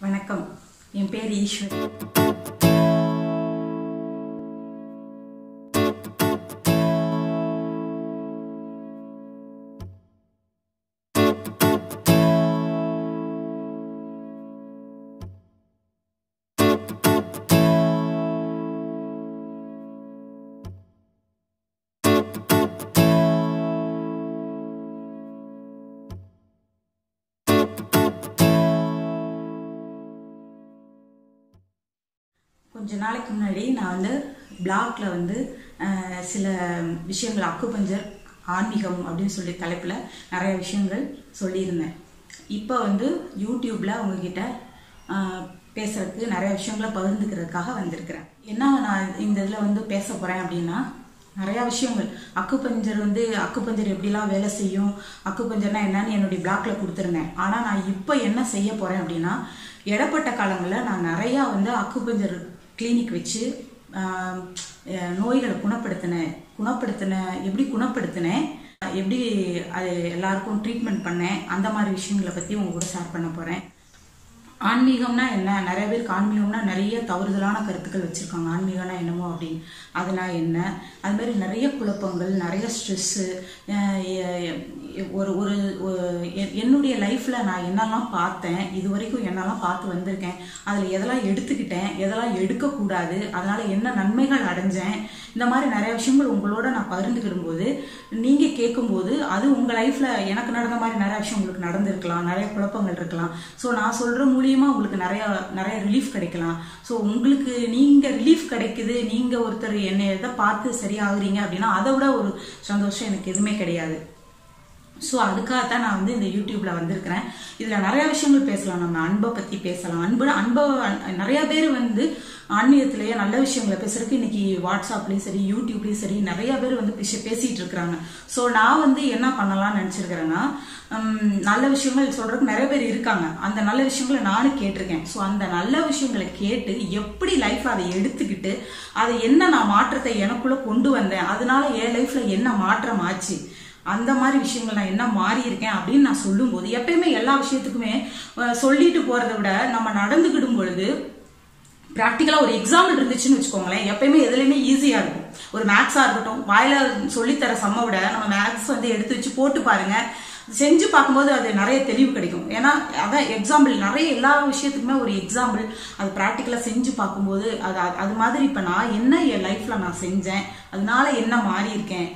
வணக்கம். என் பேர் ஈஸ்வர். கொஞ்ச நாளைக்கு முன்னாடி நான் வந்து பிளாக்ல வந்து சில விஷயங்கள் அக்குபஞ்சர் ஆன்மீகம் அப்படின்னு சொல்லி தலைப்பில் நிறைய விஷயங்கள் சொல்லியிருந்தேன். இப்போ வந்து யூடியூப்ல உங்ககிட்ட பேசுறதுக்கு நிறைய விஷயங்களை பகிர்ந்துக்கிறதுக்காக வந்திருக்கிறேன். என்ன நான் இந்த இதில் வந்து பேச போகிறேன் அப்படின்னா நிறையா விஷயங்கள். அக்குப்பஞ்சர் வந்து அக்குப்பஞ்சர் எப்படிலாம் வேலை செய்யும் அக்குப்பஞ்சர்னா என்னன்னு என்னுடைய பிளாக்ல கொடுத்துருந்தேன். ஆனால் நான் இப்போ என்ன செய்ய போகிறேன் அப்படின்னா இடப்பட்ட காலங்களில் நான் நிறையா வந்து அக்குப்பஞ்சர் கிளினிக் வச்சு நோய்களை குணப்படுத்தினேன் குணப்படுத்தின எப்படி குணப்படுத்தினேன் எப்படி அது எல்லாருக்கும் ட்ரீட்மெண்ட் பண்ணேன் அந்த மாதிரி விஷயங்களை பற்றி உங்க கூட ஷேர் பண்ண போகிறேன் ஆன்மீகம்னா என்ன? நிறைய பேருக்கு ஆன்மீகம்னா நிறைய தவறுதலான கருத்துக்கள் வச்சுருக்காங்க. ஆன்மீகம்னா என்னமோ அப்படின்னு. அதுனா என்ன? அது மாதிரி நிறைய குழப்பங்கள் நிறைய ஸ்ட்ரெஸ்ஸு ஒரு ஒரு என்னுடைய லைஃப்பில் நான் என்னெல்லாம் பார்த்தேன் இது வரைக்கும் என்னெல்லாம் பார்த்து வந்திருக்கேன் அதில் எதெல்லாம் எடுத்துக்கிட்டேன் எதெல்லாம் எடுக்கக்கூடாது அதனால் என்ன நன்மைகள் அடைஞ்சேன் இந்த மாதிரி நிறைய விஷயங்கள் உங்களோட நான் பகிர்ந்துக்கிடும் போது நீங்கள் கேட்கும்போது அது உங்கள் லைஃப்பில் எனக்கு நடந்த மாதிரி நிறைய விஷயம் உங்களுக்கு நடந்திருக்கலாம் நிறைய குழப்பங்கள் இருக்கலாம். ஸோ நான் சொல்கிற மூலி மூலியமா உங்களுக்கு நிறைய நிறைய ரிலீஃப் கிடைக்கலாம். ஸோ உங்களுக்கு நீங்க ரிலீஃப் கிடைக்குது நீங்க ஒருத்தர் என்னை எதை பார்த்து சரியாகிறீங்க அப்படின்னா அதை விட ஒரு சந்தோஷம் எனக்கு எதுவுமே கிடையாது. ஸோ அதுக்காக தான் நான் வந்து இந்த யூடியூப்ல வந்திருக்கிறேன். இதுல நிறைய விஷயங்கள் பேசலாம். நம்ம அன்பை பத்தி பேசலாம். அன்பு அன்பை நிறைய பேர் வந்து ஆன்மீகத்திலேயே நல்ல விஷயங்களை பேசுறதுக்கு இன்னைக்கு வாட்ஸ்அப்லயும் சரி யூடியூப்லயும் சரி நிறைய பேர் வந்து பேசிட்டு இருக்கிறாங்க. ஸோ நான் வந்து என்ன பண்ணலாம்னு நினைச்சிருக்கிறேன்னா நல்ல விஷயங்கள் சொல்றதுக்கு நிறைய பேர் இருக்காங்க. அந்த நல்ல விஷயங்களை நானும் கேட்டிருக்கேன். ஸோ அந்த நல்ல விஷயங்களை கேட்டு எப்படி லைஃப் அதை எடுத்துக்கிட்டு அதை என்ன நான் மாற்றத்தை எனக்குள்ள கொண்டு வந்தேன்? அதனால என் லைஃப்ல என்ன மாற்றம் ஆச்சு? அந்த மாதிரி விஷயங்கள் நான் என்ன மாறி இருக்கேன் அப்படின்னு நான் சொல்லும்போது எப்பயுமே எல்லா விஷயத்துக்குமே சொல்லிட்டு போறதை விட நம்ம நடந்துக்கிடும் பொழுது ப்ராக்டிக்கலா ஒரு எக்ஸாம்பிள் இருந்துச்சுன்னு வச்சுக்கோங்களேன் எப்பயுமே எதுலையுமே ஈஸியா இருக்கும். ஒரு மேக்ஸா இருக்கட்டும் வாயில சொல்லித்தர சம்ம விட நம்ம மேக்ஸ் வந்து எடுத்து வச்சு போட்டு பாருங்க. செஞ்சு பார்க்கும்போது அது நிறைய தெளிவு கிடைக்கும். ஏன்னா அதான் எக்ஸாம்பிள் நிறைய எல்லா விஷயத்துக்குமே ஒரு எக்ஸாம்பிள் அது ப்ராக்டிக்கலா செஞ்சு பார்க்கும்போது அது அது- அது மாதிரி இப்ப நான் என்ன என் லைஃப்ல நான் செஞ்சேன் அதனால என்ன மாறி இருக்கேன்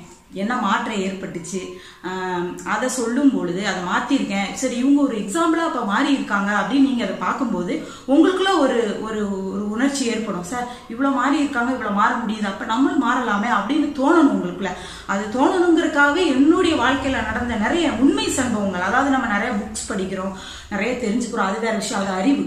என்ன மாற்றம் ஏற்பட்டுச்சு? அதை சொல்லும் பொழுது அதை மாற்றிருக்கேன் சரி இவங்க ஒரு எக்ஸாம்பிளாக இப்போ மாறி இருக்காங்க அப்படின்னு நீங்கள் அதை பார்க்கும்போது உங்களுக்குள்ள ஒரு ஒரு ஒரு உணர்ச்சி ஏற்படும். சார் இவ்வளோ மாறி இருக்காங்க இவ்வளோ மாற முடியுது. அப்போ நம்மளும் மாறலாமே அப்படின்னு தோணணும் உங்களுக்குள்ள. அது தோணணுங்கிறதுக்காகவே என்னுடைய வாழ்க்கையில் நடந்த நிறைய உண்மை சம்பவங்கள் அதாவது நம்ம நிறைய புக்ஸ் படிக்கிறோம் நிறைய தெரிஞ்சுக்கிறோம். அது வேற விஷயம் அது அறிவு.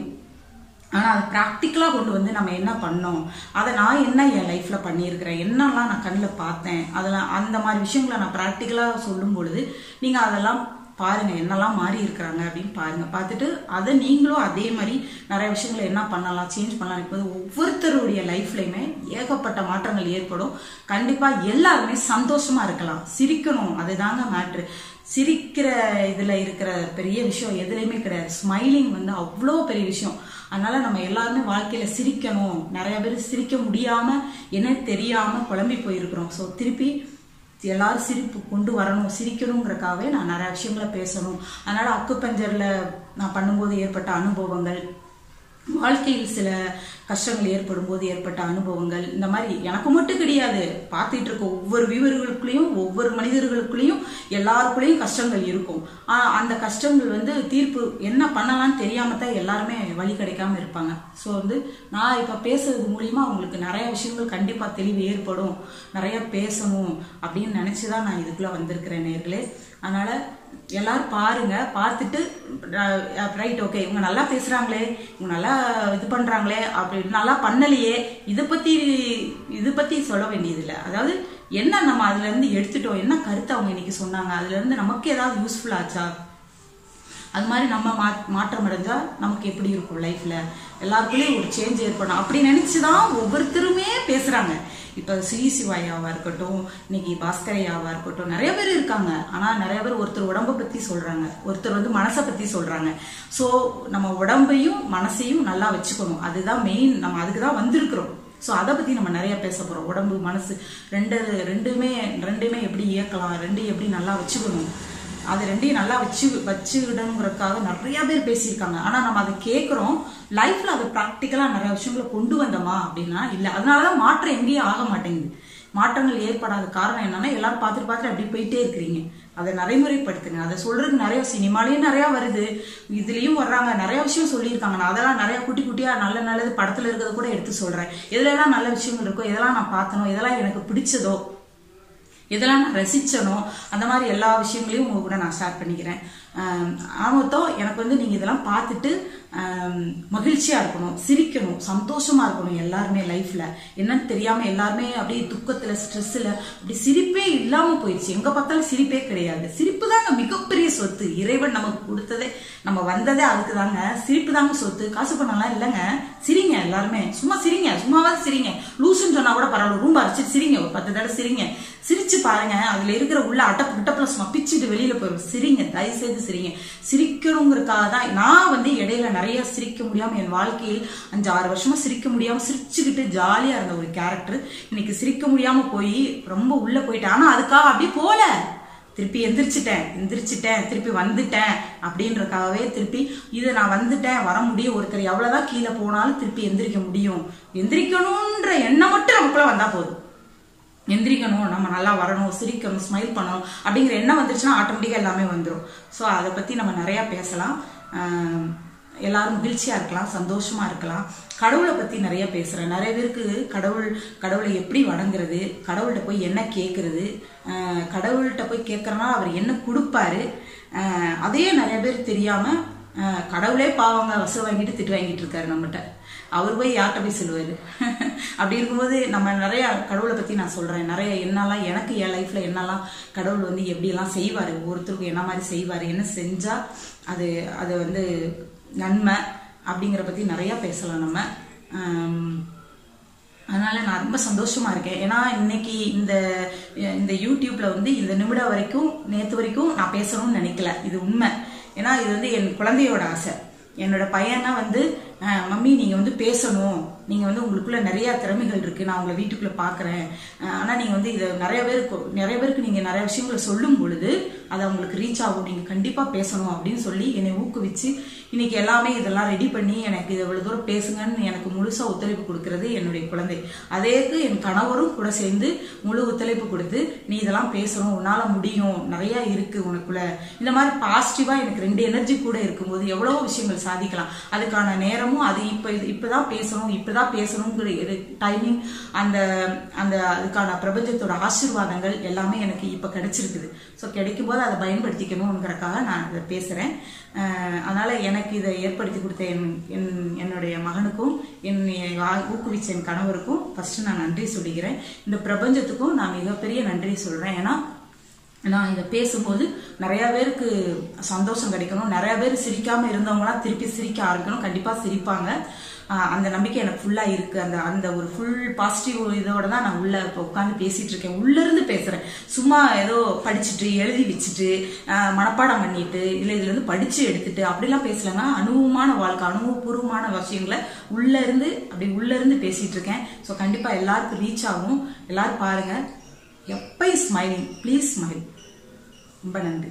ஆனால் அது ப்ராக்டிக்கலாக கொண்டு வந்து நம்ம என்ன பண்ணோம்? அதை நான் என்ன என் லைஃப்பில் பண்ணியிருக்கிறேன்? என்னெல்லாம் நான் கண்ணில் பார்த்தேன்? அதெல்லாம் அந்த மாதிரி விஷயங்களை நான் ப்ராக்டிக்கலாக சொல்லும் பொழுது நீங்கள் அதெல்லாம் பாருங்க என்னெல்லாம் மாறி இருக்கிறாங்க அப்படின்னு பாருங்க. பார்த்துட்டு அதை நீங்களும் அதே மாதிரி நிறைய விஷயங்களை என்ன பண்ணலாம் சேஞ்ச் பண்ணலாம் இப்போது ஒவ்வொருத்தருடைய லைஃப்லையுமே ஏகப்பட்ட மாற்றங்கள் ஏற்படும். கண்டிப்பாக எல்லாருமே சந்தோஷமா இருக்கலாம். சிரிக்கணும் அதுதாங்க மேட்ரு சிரிக்கிற இதில் இருக்கிற பெரிய விஷயம் எதுலையுமே கிடையாது. ஸ்மைலிங் வந்து அவ்வளோ பெரிய விஷயம். அதனால நம்ம எல்லாருமே வாழ்க்கையில சிரிக்கணும். நிறைய பேர் சிரிக்க முடியாம என்ன தெரியாம குழம்பி போயிருக்கிறோம். ஸோ திருப்பி எல்லாரும் சிரிப்பு கொண்டு வரணும் சிரிக்கணுங்கிறக்காகவே நான் நிறைய விஷயங்களை பேசணும். அதனால அக்குப்பஞ்சரில் நான் பண்ணும்போது ஏற்பட்ட அனுபவங்கள். வாழ்க்கையில் சில கஷ்டங்கள் ஏற்படும் போது ஏற்பட்ட அனுபவங்கள் இந்த மாதிரி எனக்கு மட்டும் கிடையாது. பார்த்துட்டு இருக்க ஒவ்வொரு வீவர்களுக்குள்ளேயும் ஒவ்வொரு மனிதர்களுக்குள்ளேயும் எல்லாருக்குள்ளேயும் கஷ்டங்கள் இருக்கும். அந்த கஷ்டங்கள் வந்து தீர்ப்பு என்ன பண்ணலாம்னு தெரியாம தான் எல்லாருமே வழி கிடைக்காம இருப்பாங்க. ஸோ வந்து நான் இப்போ பேசுறது மூலியமா அவங்களுக்கு நிறைய விஷயங்கள் கண்டிப்பாக தெளிவு ஏற்படும். நிறைய பேசணும் அப்படின்னு நினச்சி தான் நான் இதுக்குள்ளே வந்திருக்கிறேன் நேர்களே. அதனால எல்லாரும் பாருங்க பார்த்துட்டு ரைட் ஓகே இவங்க நல்லா பேசுறாங்களே இவங்க நல்லா இது பண்றாங்களே அப்படி நல்லா பண்ணலையே இதை பத்தி இது பத்தி சொல்ல வேண்டியதில்லை. அதாவது என்ன நம்ம அதுல இருந்து எடுத்துட்டோம் என்ன கருத்து அவங்க இன்னைக்கு சொன்னாங்க அதுல இருந்து நமக்கு ஏதாவது யூஸ்ஃபுல் ஆச்சா? அது மாதிரி நம்ம மா மாற்றம் அடைஞ்சா நமக்கு எப்படி இருக்கும் லைஃப்ல எல்லாருக்குள்ளேயும் ஒரு சேஞ்ச் ஏற்படும் அப்படி நினைச்சுதான் ஒவ்வொருத்தருமே பேசுறாங்க. இப்ப ஸ்ரீ சிவாயாவா இருக்கட்டும் இன்னைக்கு பாஸ்கரையாவா இருக்கட்டும் நிறைய பேர் இருக்காங்க. ஆனா நிறைய பேர் ஒருத்தர் உடம்ப பத்தி சொல்றாங்க. ஒருத்தர் வந்து மனசை பத்தி சொல்றாங்க. சோ நம்ம உடம்பையும் மனசையும் நல்லா வச்சுக்கணும். அதுதான் மெயின் நம்ம அதுக்கு தான் வந்திருக்கிறோம். ஸோ அதை பற்றி நம்ம நிறைய பேச போகிறோம் உடம்பு மனசு ரெண்டு ரெண்டுமே ரெண்டுமே எப்படி இயக்கலாம் ரெண்டையும் எப்படி நல்லா வச்சுக்கணும். அது ரெண்டையும் நல்லா வச்சு வச்சுடணுங்கிறதுக்காக நிறைய பேர் பேசியிருக்காங்க. ஆனால் நம்ம அதை கேட்குறோம் லைஃப்ல அதை ப்ராக்டிக்கலாக நிறைய விஷயங்களை கொண்டு வந்தோமா அப்படின்னா இல்லை. அதனால தான் மாற்றம் எங்கேயும் ஆக மாட்டேங்குது. மாற்றங்கள் ஏற்படாத காரணம் என்னன்னா எல்லாரும் பார்த்துட்டு பார்த்துட்டு அப்படி போயிட்டே இருக்கிறீங்க. அதை நடைமுறைப்படுத்துங்க. அதை சொல்றதுக்கு நிறைய சினிமாலேயும் நிறைய வருது. இதுலயும் வர்றாங்க. நிறைய விஷயம் சொல்லியிருக்காங்க. நான் அதெல்லாம் நிறைய குட்டி குட்டியா நல்ல நல்லது படத்துல இருக்கிறத கூட எடுத்து சொல்றேன். எதுல எல்லாம் நல்ல விஷயங்கள் இருக்கோ இதெல்லாம் நான் பார்த்தனோ இதெல்லாம் எனக்கு பிடிச்சதோ இதெல்லாம் நான் ரசிச்சனோ அந்த மாதிரி எல்லா விஷயங்களையும் உங்க கூட நான் ஷேர் பண்ணிக்கிறேன். ஆமத்தோ எனக்கு வந்து நீங்க இதெல்லாம் பார்த்துட்டு மகிழ்ச்சியாக மகிழ்ச்சியா இருக்கணும் சிரிக்கணும் சந்தோஷமா இருக்கணும் எல்லாருமே லைஃப்ல என்னன்னு தெரியாம எல்லாருமே அப்படியே துக்கத்துல ஸ்ட்ரெஸ்ல அப்படி சிரிப்பே இல்லாம போயிடுச்சு. எங்க பார்த்தாலும் சிரிப்பே கிடையாது. சிரிப்பு தாங்க மிகப்பெரிய சொத்து. இறைவன் நமக்கு கொடுத்ததே நம்ம வந்ததே அதுக்கு தாங்க சிரிப்பு தாங்க சொத்து. காசு பண்ணலாம் இல்லைங்க. சிரிங்க எல்லாருமே. சும்மா சிரிங்க. சும்மாவாவது சிரிங்க. லூசுன்னு சொன்னா கூட பரவாயில்ல. ரூம் அரைச்சு சிரிங்க. ஒரு பத்து தடவை சிரிங்க. சிரிச்சு பாருங்க. அதுல இருக்கிற உள்ள அட்டப்பு கிட்டப்புல சும்மா பிச்சுட்டு வெளியில போயிடும் சிரிங்க. தயவு செய்து சிரிங்க. சிரிக்கணுங்கிறதுக்காக தான் நான் வந்து இடையில நிறைய சிரிக்க முடியாம என் வாழ்க்கையில் அஞ்சு ஆறு வருஷமா சிரிக்க முடியாம சிரிச்சுக்கிட்டு ஜாலியா இருந்த ஒரு கேரக்டர் இன்னைக்கு சிரிக்க முடியாம போய் ரொம்ப உள்ள போயிட்டேன். ஆனா அதுக்காக அப்படியே போல. திருப்பி எந்திரிச்சிட்டேன். எந்திரிச்சிட்டேன். திருப்பி வந்துட்டேன் அப்படின்றக்காகவே திருப்பி இது நான் வந்துட்டேன். வர முடியும் ஒருத்தர் எவ்வளவுதான் கீழே போனாலும் திருப்பி எந்திரிக்க முடியும். எந்திரிக்கணும்ன்ற எண்ணம் மட்டும் நமக்குள்ள வந்தா போதும். எந்திரிக்கணும் நம்ம நல்லா வரணும் சிரிக்கணும் ஸ்மைல் பண்ணணும் அப்படிங்கிற எண்ணம் வந்துருச்சுன்னா ஆட்டோமேட்டிக்காக எல்லாமே வந்துடும் ஸோ அதை பற்றி நம்ம நிறையா பேசலாம். எல்லாரும் மகிழ்ச்சியாக இருக்கலாம் சந்தோஷமாக இருக்கலாம். கடவுளை பற்றி நிறைய பேசுகிறேன் நிறைய பேருக்கு கடவுள் கடவுளை எப்படி வணங்குறது கடவுள்கிட்ட போய் என்ன கேட்குறது கடவுள்கிட்ட போய் கேட்குறனா அவர் என்ன கொடுப்பாரு அதையே நிறைய பேர் தெரியாமல் கடவுளே பாவங்க வசூல் வாங்கிட்டு திட்டு வாங்கிட்டு இருக்காரு நம்மகிட்ட. அவர் போய் யார்கிட்ட போய் சொல்லுவாரு? அப்படி இருக்கும்போது நம்ம நிறைய கடவுளை பத்தி நான் சொல்றேன். நிறைய என்னெல்லாம் எனக்கு என் லைஃப்ல என்னெல்லாம் கடவுள் வந்து எப்படியெல்லாம் செய்வாரு? ஒவ்வொருத்தருக்கும் என்ன மாதிரி செய்வாரு? என்ன செஞ்சா அது அது வந்து நன்மை அப்படிங்கிற பத்தி நிறைய பேசலாம் நம்ம. அதனால நான் ரொம்ப சந்தோஷமா இருக்கேன். ஏன்னா இன்னைக்கு இந்த இந்த யூடியூப்ல வந்து இந்த நிமிடம் வரைக்கும் நேற்று வரைக்கும் நான் பேசணும்னு நினைக்கல. இது உண்மை. ஏன்னா இது வந்து என் குழந்தையோட ஆசை. என்னோட பையனா வந்து மம்மி நீங்க வந்து பேசணும். நீங்கள் வந்து உங்களுக்குள்ள நிறையா திறமைகள் இருக்குது நான் உங்களை வீட்டுக்குள்ளே பார்க்குறேன் ஆனால் நீங்கள் வந்து இதை நிறைய பேருக்கு நிறைய பேருக்கு நீங்கள் நிறைய விஷயங்களை சொல்லும் பொழுது அது அவங்களுக்கு ரீச் ஆகும். நீங்கள் கண்டிப்பாக பேசணும் அப்படின்னு சொல்லி என்னை ஊக்குவிச்சு இன்னைக்கு எல்லாமே இதெல்லாம் ரெடி பண்ணி எனக்கு இது தூரம் பேசுங்கன்னு எனக்கு முழுசாக ஒத்துழைப்பு கொடுக்கறது என்னுடைய குழந்தை. அதேக்கு என் கணவரும் கூட சேர்ந்து முழு ஒத்துழைப்பு கொடுத்து நீ இதெல்லாம் பேசணும். உன்னால் முடியும். நிறையா இருக்குது உனக்குள்ள. இந்த மாதிரி பாசிட்டிவாக எனக்கு ரெண்டு எனர்ஜி கூட இருக்கும்போது எவ்வளோ விஷயங்கள் சாதிக்கலாம். அதுக்கான நேரமும் அது இப்போ இது- இப்பதான் பேசணும். தான் பேசணுங்கிற டைமிங் அந்த அந்த அதுக்கான பிரபஞ்சத்தோட ஆசீர்வாதங்கள் எல்லாமே எனக்கு இப்போ கிடைச்சிருக்குது. ஸோ கிடைக்கும் போது அதை பயன்படுத்திக்கணுங்கிறக்காக நான் இதை பேசுகிறேன் அதனால் எனக்கு இதை ஏற்படுத்தி கொடுத்த என் என்- என்னுடைய மகனுக்கும் என்னை ஊக்குவிச்ச என் கணவருக்கும் ஃபஸ்ட்டு நான் நன்றி சொல்லிக்கிறேன். இந்த பிரபஞ்சத்துக்கும் நான் மிகப்பெரிய நன்றி சொல்கிறேன் ஏன்னா நான் இதை பேசும்போது நிறைய பேருக்கு சந்தோஷம் கிடைக்கணும். நிறைய பேர் சிரிக்காம இருந்தவங்களாம் திருப்பி சிரிக்க ஆரம்பிக்கணும். கண்டிப்பா சிரிப்பாங்க. அந்த நம்பிக்கை எனக்கு ஃபுல்லா இருக்கு. அந்த அந்த ஒரு ஃபுல் பாசிட்டிவ் இதோட தான் நான் உள்ள இப்போ உட்காந்து பேசிட்டு இருக்கேன். உள்ள இருந்து பேசுறேன். சும்மா ஏதோ படிச்சுட்டு எழுதி வச்சுட்டு மனப்பாடம் பண்ணிட்டு இல்லை இதுல இருந்து படிச்சு எடுத்துட்டு அப்படிலாம் பேசலங்க அனுபவமான வாழ்க்கை அனுபவபூர்வமான விஷயங்களை உள்ள இருந்து அப்படி உள்ள இருந்து பேசிட்டு இருக்கேன். ஸோ கண்டிப்பா எல்லாருக்கும் ரீச் ஆகும். எல்லாரும் பாருங்க. எப்பயும் ஸ்மைலிங் ப்ளீஸ் ஸ்மைல் ரொம்ப நன்றி.